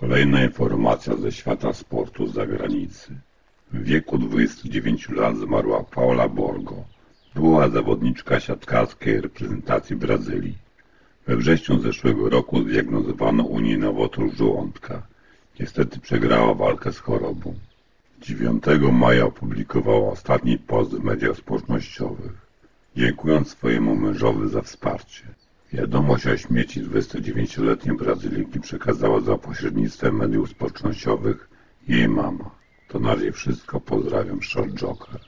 Kolejna informacja ze świata sportu z zagranicy. W wieku 29 lat zmarła Paula Borgo. Była zawodniczka siatkarskiej reprezentacji Brazylii. We wrześniu zeszłego roku zdiagnozowano u niej nowotwór żołądka. Niestety przegrała walkę z chorobą. 9 maja opublikowała ostatni post w mediach społecznościowych, dziękując swojemu mężowi za wsparcie. Wiadomość o śmierci 29-letniej Brazyliki przekazała za pośrednictwem mediów społecznościowych jej mama. To na razie wszystko. Pozdrawiam, Short Joker.